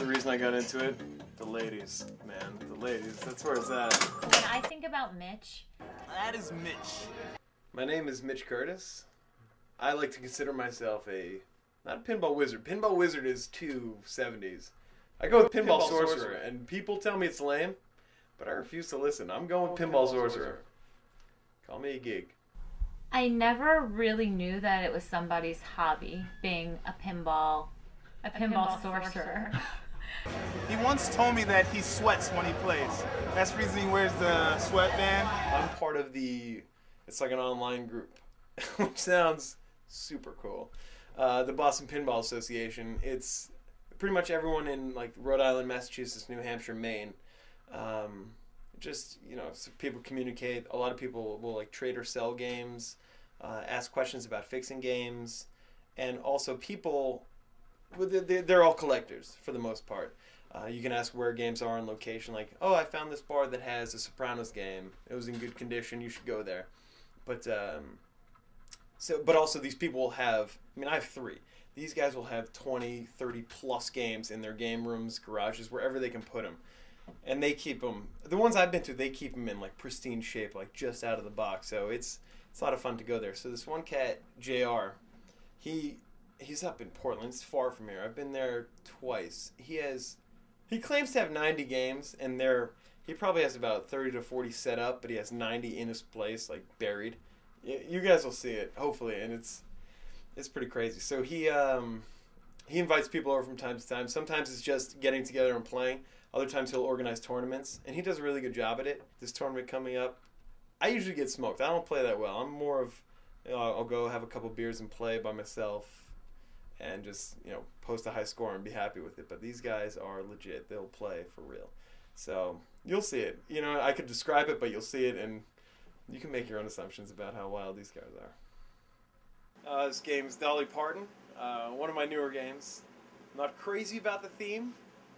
the reason I got into it, the ladies, man. The ladies. That's where it's at. When I think about Mitch, That is Mitch. My name is Mitch Curtis. I like to consider myself a not a pinball wizard. Pinball wizard is two seventies. I go with pinball, Pinball sorcerer, sorcerer. and people tell me it's lame, but I refuse to listen. I'm going with pinball, sorcerer. Call me a gig. I never really knew that it was somebody's hobby being a pinball, a pinball, sorcerer. He once told me that he sweats when he plays. That's the reason he wears the sweatband. I'm part of the. It's like an online group, which sounds super cool. Uh, the Boston Pinball Association. It's pretty much everyone in like Rhode Island, Massachusetts, New Hampshire, Maine. Um, just you know, so people communicate. A lot of people will like trade or sell games, uh, ask questions about fixing games, and also people. They're all collectors for the most part. Uh, you can ask where games are on location, like, oh, I found this bar that has a Sopranos game. It was in good condition. You should go there. But um, so, but also these people will have. I mean, I have three. These guys will have 20, 30 plus games in their game rooms, garages, wherever they can put them, and they keep them. The ones I've been to, they keep them in like pristine shape, like just out of the box. So it's it's a lot of fun to go there. So this one cat, JR. He he's up in Portland. It's far from here. I've been there twice. He has he claims to have 90 games, and they're he probably has about 30 to 40 set up, but he has 90 in his place, like buried. You guys will see it, hopefully, and it's it's pretty crazy. So he um, he invites people over from time to time. Sometimes it's just getting together and playing. Other times he'll organize tournaments, and he does a really good job at it. This tournament coming up, I usually get smoked. I don't play that well. I'm more of you know, I'll go have a couple beers and play by myself, and just you know post a high score and be happy with it. But these guys are legit. They'll play for real. So you'll see it. You know, I could describe it, but you'll see it, and you can make your own assumptions about how wild these guys are. Uh, this game is Dolly Parton, uh, one of my newer games. Not crazy about the theme,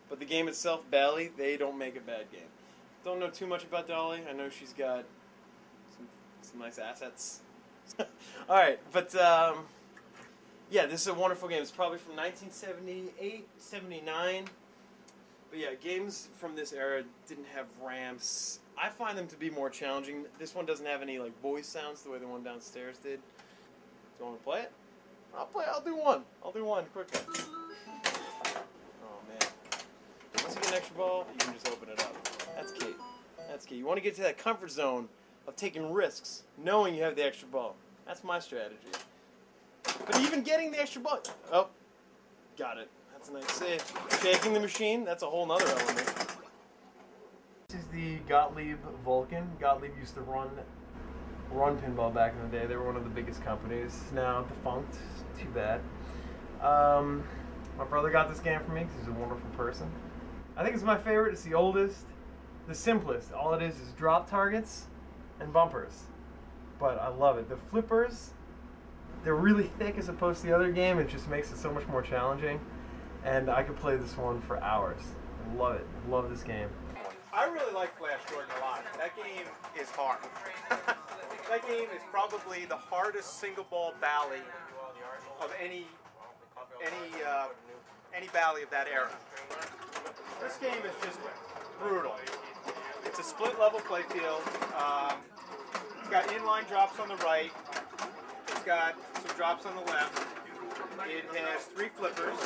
but the game itself, Bally, they don't make a bad game. Don't know too much about Dolly. I know she's got some, some nice assets. All right, but um, yeah, this is a wonderful game. It's probably from 1978, 79. But yeah, games from this era didn't have ramps. I find them to be more challenging. This one doesn't have any like voice sounds the way the one downstairs did. Do you want to play it? I'll play. I'll do one. I'll do one quickly. Oh man! Once you get an extra ball, you can just open it up. That's key. That's key. You want to get to that comfort zone of taking risks, knowing you have the extra ball. That's my strategy. But even getting the extra ball. Oh, got it. That's a nice save. Shaking the machine. That's a whole nother element. This is the Gottlieb Vulcan. Gottlieb used to run run pinball back in the day. They were one of the biggest companies. Now defunct. Too bad. Um, my brother got this game for me because he's a wonderful person. I think it's my favorite. It's the oldest, the simplest. All it is is drop targets and bumpers. But I love it. The flippers, they're really thick as opposed to the other game. It just makes it so much more challenging. And I could play this one for hours. Love it. Love this game. I really like Flash Gordon a lot. That game is hard. that game is probably the hardest single ball bally of any any uh, any bally of that era. This game is just brutal. It's a split level playfield. Um, it's got inline drops on the right. It's got some drops on the left. It has three flippers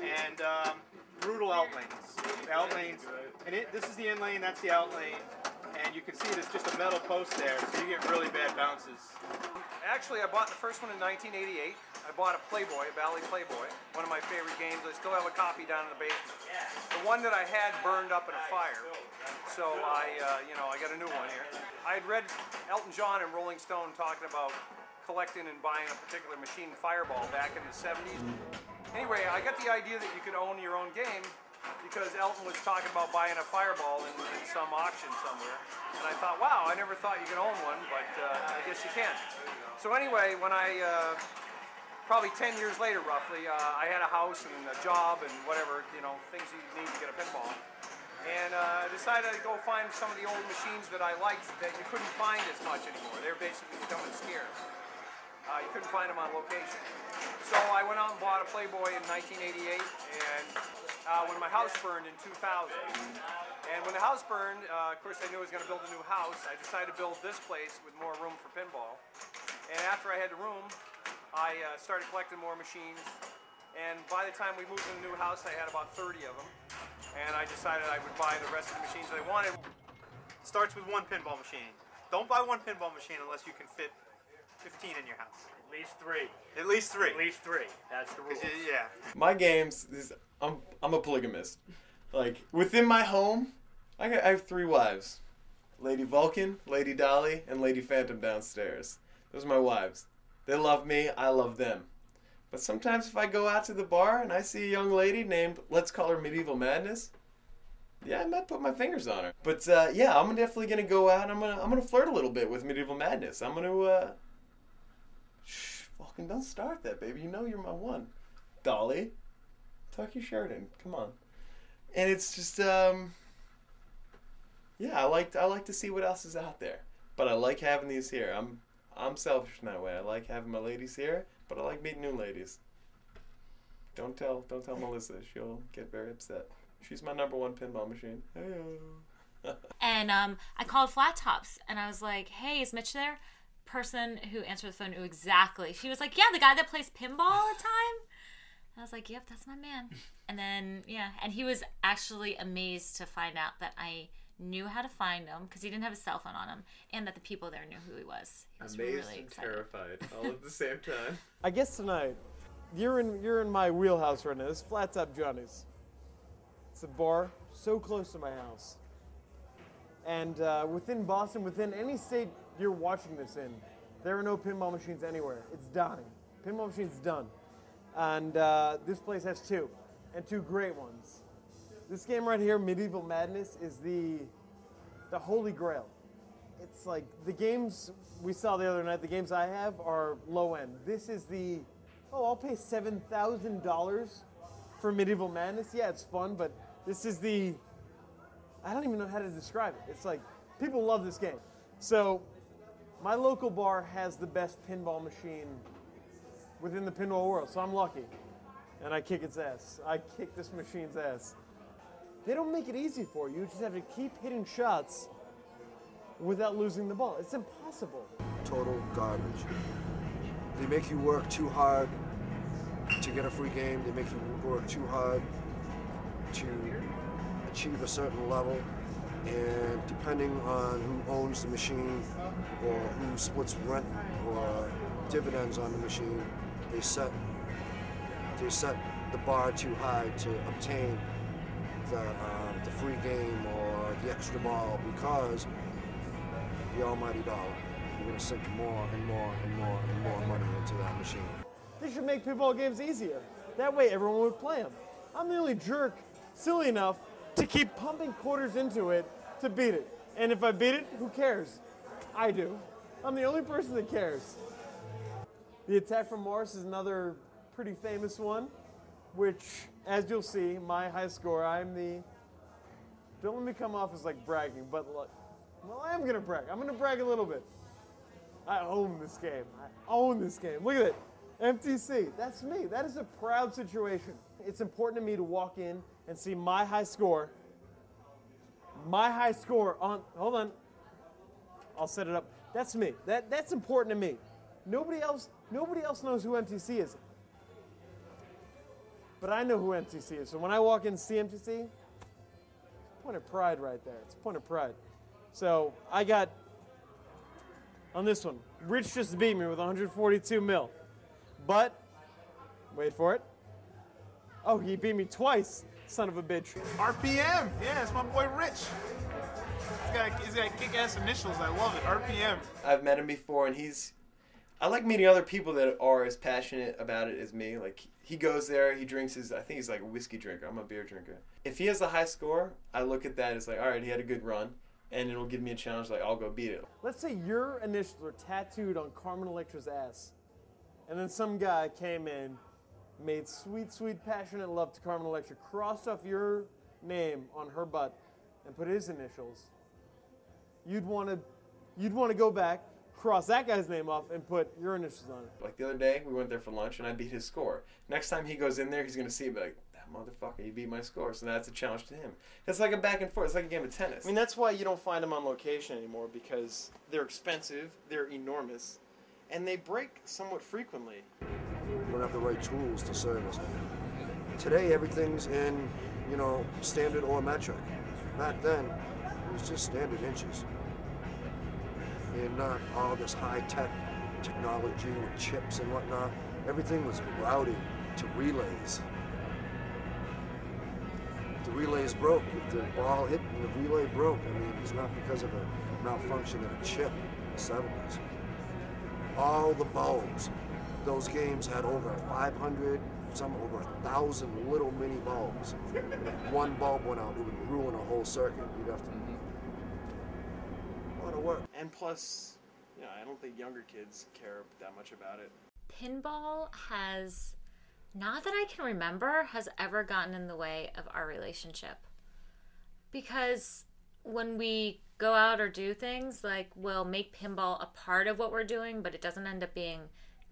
and um, brutal out lanes. The out lanes, and it, this is the in lane, that's the out lane, and you can see there's just a metal post there, so you get really bad bounces. Actually, I bought the first one in 1988. I bought a Playboy, a Bally Playboy, one of my favorite games. I still have a copy down in the basement. The one that I had burned up in a fire, so I, uh, you know, I got a new one here. I had read Elton John and Rolling Stone talking about collecting and buying a particular machine, Fireball, back in the 70s. Anyway, I got the idea that you could own your own game because Elton was talking about buying a Fireball in, in some auction somewhere. And I thought, wow, I never thought you could own one, but uh, I guess you can. So anyway, when I, uh, probably 10 years later roughly, uh, I had a house and a job and whatever, you know, things you need to get a pinball. And uh, I decided to go find some of the old machines that I liked that you couldn't find as much anymore. They were basically becoming scarce. Uh, you couldn't find them on location. So I went out and bought a Playboy in 1988, and uh, when my house burned in 2000. And when the house burned, uh, of course I knew I was going to build a new house. I decided to build this place with more room for pinball. And after I had the room, I uh, started collecting more machines. And by the time we moved to the new house, I had about 30 of them. And I decided I would buy the rest of the machines I wanted. Starts with one pinball machine. Don't buy one pinball machine unless you can fit 15 in your house. At least three. At least three. At least three. That's the rule. 'Cause you- yeah. My games is I'm I'm a polygamist. Like within my home, I got I have three wives. Lady Vulcan, Lady Dolly, and Lady Phantom downstairs. Those are my wives. They love me, I love them. But sometimes if I go out to the bar and I see a young lady named let's call her Medieval Madness, yeah, I might put my fingers on her. But uh, yeah, I'm definitely gonna go out. and I'm gonna I'm gonna flirt a little bit with Medieval Madness. I'm gonna uh, Vulcan, don't start that, baby. You know you're my one. Dolly, tuck your shirt in. Come on. And it's just um, yeah, I like I like to see what else is out there. But I like having these here. I'm I'm selfish in that way. I like having my ladies here, but I like meeting new ladies. Don't tell don't tell Melissa. She'll get very upset. She's my number one pinball machine. Hey. And um, I called Flat Tops and I was like, hey, is Mitch there? Person who answered the phone knew exactly. She was like, yeah, the guy that plays pinball all the time. And I was like, yep, that's my man. And then, yeah, and he was actually amazed to find out that I knew how to find him because he didn't have a cell phone on him and that the people there knew who he was. He was Amazed really and excited. terrified all at the same time. I guess tonight, you're in you're in my wheelhouse right now. This Flat Top Johnny's. It's a bar so close to my house. And uh, within Boston, within any state you're watching this in, there are no pinball machines anywhere. It's dying. Pinball machines done. And uh, this place has two, and two great ones. This game right here, Medieval Madness, is the the holy grail. It's like the games we saw the other night. The games I have are low end. This is the oh, I'll pay seven thousand dollars for Medieval Madness. Yeah, it's fun, but this is the I don't even know how to describe it. It's like people love this game. So my local bar has the best pinball machine within the pinball world. So I'm lucky, and I kick its ass. I kick this machine's ass. They don't make it easy for you. You just have to keep hitting shots without losing the ball. It's impossible. total garbage. They make you work too hard to get a free game. They make you work too hard to achieve a certain level. And depending on who owns the machine or who splits rent or dividends on the machine, they set they set the bar too high to obtain the, um, the free game or the extra ball because the almighty dollar. You're gonna sink more and more and more and more money into that machine. They should make pinball games easier. That way everyone would play them. I'm the only jerk silly enough to keep pumping quarters into it to beat it. And if I beat it, who cares? I do. I'm the only person that cares. The Attack from Mars is another pretty famous one, which, as you'll see, my high score, I'm the. Don't let me come off as like bragging, but look, well, I am gonna brag. I'm gonna brag a little bit. I own this game. I own this game. Look at it. MTC. That's me. That is a proud situation. It's important to me to walk in and see my high score. My high score on. Hold on. I'll set it up. That's me. That that's important to me. Nobody else. Nobody else knows who MTC is. But I know who MTC is. So when I walk in and see MTC, it's a point of pride right there. It's a point of pride. So I got on this one. Rich just beat me with 142 mil. But, wait for it. Oh, he beat me twice, son of a bitch. RPM. Yeah, it's my boy Rich. He's got, he's got kick-ass initials. I love it. RPM. I've met him before, and he's. I like meeting other people that are as passionate about it as me. Like he goes there, he drinks his. I think he's like a whiskey drinker. I'm a beer drinker. If he has a high score, I look at that as like, all right, he had a good run, and it'll give me a challenge. Like I'll go beat it. Let's say your initials are tattooed on Carmen Electra's ass, and then some guy came in, made sweet, sweet, passionate love to Carmen Electra, crossed off your name on her butt, and put his initials. You'd want to, you'd want to go back, cross that guy's name off and put your initials on it. Like the other day, we went there for lunch and I beat his score. Next time he goes in there, he's gonna see it be like, that motherfucker, he beat my score. So that's a challenge to him. It's like a back and forth. It's like a game of tennis. I mean, that's why you don't find them on location anymore because they're expensive, they're enormous, and they break somewhat frequently. You don't have the right tools to service. Today, everything's in, you know, standard or metric. Back then, it was just standard inches. And not all this high-tech technology with chips and whatnot. Everything was routed to relays. If the relays broke, if the ball hit and the relay broke, I mean, it's not because of a malfunction of a chip in the 70s. All the bulbs, those games had over 500, some over a thousand little mini bulbs. And if one bulb went out, it would ruin a whole circuit. You'd have to. A lot of work. And plus, you know, I don't think younger kids care that much about it. Pinball has, not that I can remember, has ever gotten in the way of our relationship. Because when we go out or do things, like we'll make pinball a part of what we're doing, but it doesn't end up being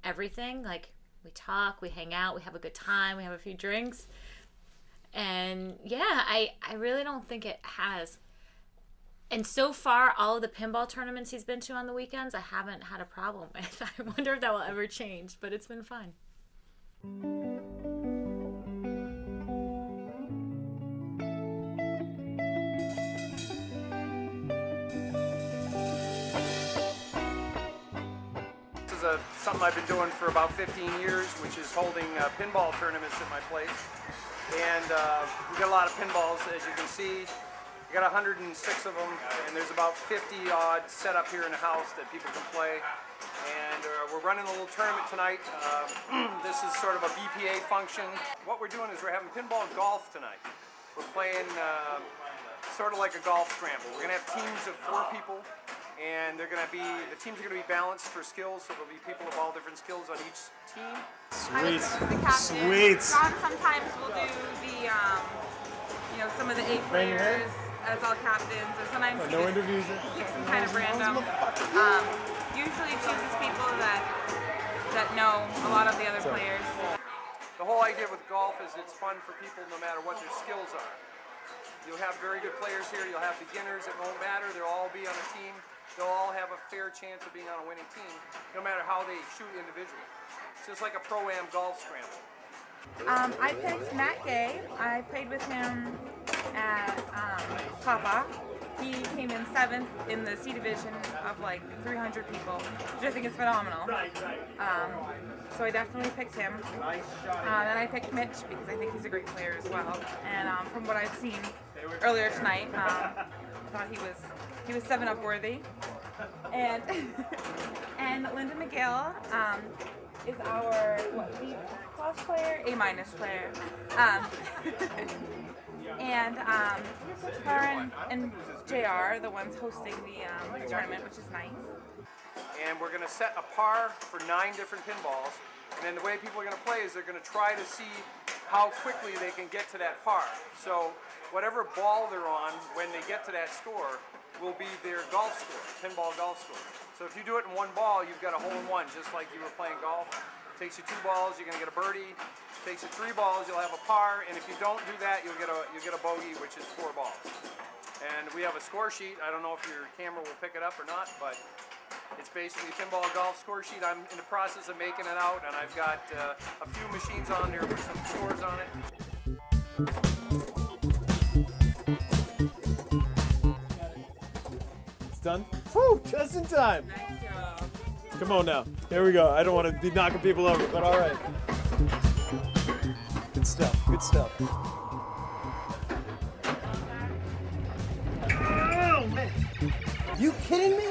everything. Like we talk, we hang out, we have a good time, we have a few drinks. And yeah, I, I really don't think it has. And so far, all of the pinball tournaments he's been to on the weekends, I haven't had a problem with. I wonder if that will ever change, but it's been fun. Something I've been doing for about 15 years, which is holding uh, pinball tournaments at my place. And uh, we got a lot of pinballs, as you can see. We got 106 of them, and there's about 50 odd set up here in the house that people can play. And uh, we're running a little tournament tonight. Uh, this is sort of a BPA function. What we're doing is we're having pinball golf tonight. We're playing uh, sort of like a golf scramble. We're gonna have teams of four people, and they're gonna be the teams are gonna be balanced for skills. So there'll be people of all different skills on each team. Sweet. the captain. Sweet. John sometimes will do the, um, you know, some of the eight Bang your head? players as all captains, or sometimes he no just interviews. picks some kind of random. Um, usually chooses people that that know a lot of the other players. The whole idea with golf is it's fun for people no matter what their skills are. You'll have very good players here, you'll have beginners, it won't matter, they'll all be on a team. They'll all have a fair chance of being on a winning team, no matter how they shoot individually. It's just like a pro-am golf scramble. Um, I picked Matt Guay. I played with him at um, PAPA. He came in seventh in the C division of like 300 people, which I think is phenomenal. Um, so I definitely picked him. Uh, then I picked Mitch because I think he's a great player as well. And um, from what I've seen earlier tonight, um, thought he was he was seven up worthy. And and Linda McGill um, is our what B plus player, A minus player. Um, and um, and JR are the ones hosting the, um, the tournament, which is nice. and we're going to set a par for nine different pinballs. And then the way people are going to play is they're going to try to see how quickly they can get to that par. So whatever ball they're on when they get to that score will be their golf score, pinball golf score. So if you do it in one ball, you've got a hole in one, just like you were playing golf. It Takes you two balls, you're going to get a birdie. It Takes you three balls, you'll have a par. And if you don't do that, you'll get a you'll get a bogey, which is four balls. And we have a score sheet. I don't know if your camera will pick it up or not, but it's basically a pinball golf score sheet. I'm in the process of making it out, and I've got uh, a few machines on there with some scores on it. Done. Whew, just in time. Come on now. Here we go. I don't want to be knocking people over, but all right. Good stuff. Good stuff. Oh man! You kidding me?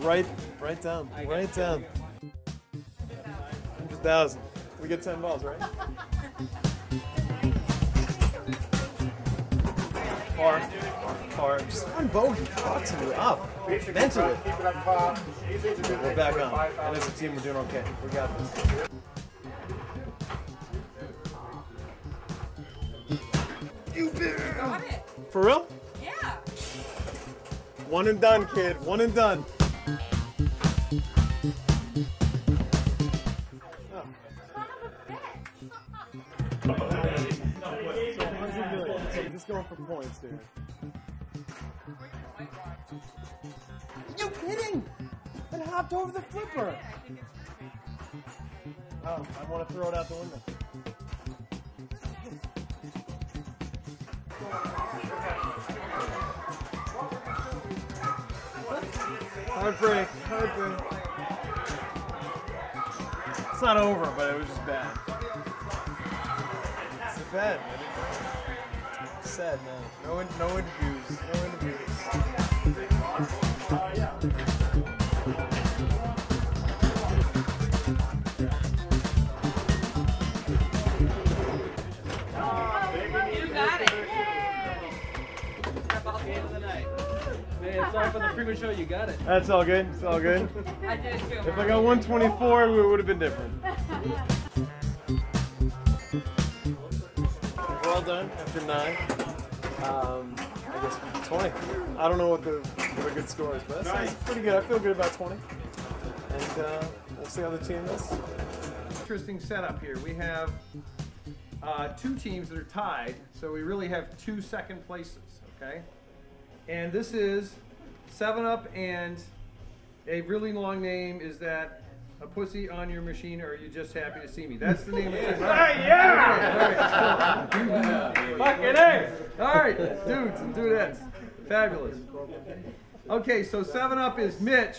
Right, right down, right down. Hundred thousand. We get ten balls, right? Par. Par. Just one bogey fucks me up. Mentally. We're back on. And as a team, we're doing okay. We got this. You Got it. For real? Yeah. One and done, kid. One and done. Going for points, dude. You kidding? It hopped over the flipper. Oh, I want to throw it out the window. Heartbreak, heartbreak. It's not over, but it was just bad. It's bad, man. Sad, man. No, in- no interviews. No interviews. You got it. Sorry for the premature. You got it. That's all good. It's all good. I did it too. If I got 124, it would have been different. We're all done after nine. Um, I guess 20. I don't know what the, what a good score is, but that sounds pretty good. I feel good about 20. And uh, we'll see how the team does. Interesting setup here. We have uh, two teams that are tied, so we really have two second places, okay? And this is 7 Up and a really long name is that a pussy on your machine or are you just happy to see me? That's the name of the team. yeah! Fucking A! All right, dudes and dudettes. Fabulous. Okay, so 7 Up is Mitch.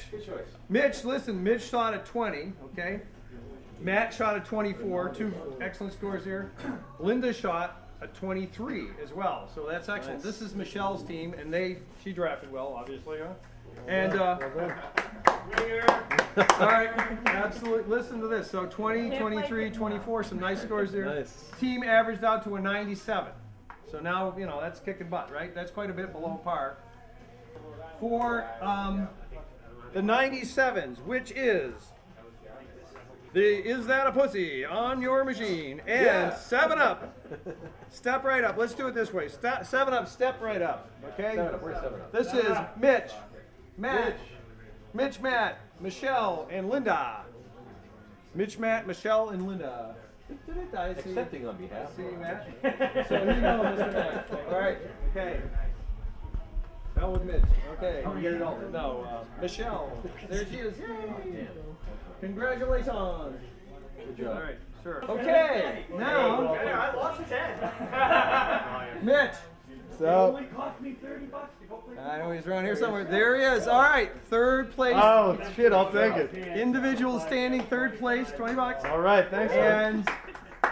Mitch, listen, Mitch shot a 20, okay? Matt shot a 24, two excellent scores here. Linda shot a 23 as well, so that's excellent. This is Michelle's team, and they she drafted well, obviously, huh? And uh, all right, absolutely. Listen to this. So 20, 23, 24, some nice scores there. Nice. Team averaged out to a 97. So now you know that's kicking butt, right? That's quite a bit below par. For um, the 97s, which is the Is That a Pussy on your machine and 7 Up. Step right up. Let's do it this way. Step, 7 Up, step right up. Okay? This is Mitch, Matt, Mitch, Matt, Michelle, and Linda. Mitch, Matt, Michelle, and Linda. I see. Accepting on behalf. See, Matt. So you know Mr. Matt. All right. Okay. Now with Mitch. Okay. We get it all. No, uh, Michelle. There she is. Yay. Congratulations. Good job. All right. Sure. Okay. Now, I lost 10. Mitch. So, cost me 30 bucks to go play. I know he's around here somewhere. There he is. All right. Third place. oh shit, I'll take it. Individual standing third place, 20 bucks. All right, thanks. man. And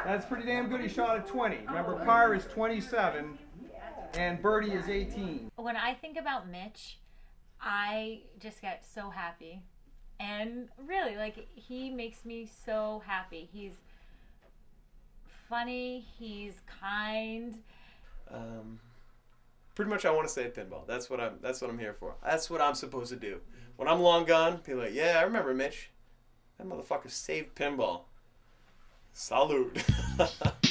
that's pretty damn good. He shot at 20. Remember, par is 27, and birdie is 18. When I think about Mitch, I just get so happy. And really, like, he makes me so happy. He's funny, he's kind. Um, pretty much, I want to say pinball. That's what I'm. That's what I'm here for. That's what I'm supposed to do. When I'm long gone, people like, yeah, I remember Mitch. That motherfucker saved pinball. Salute.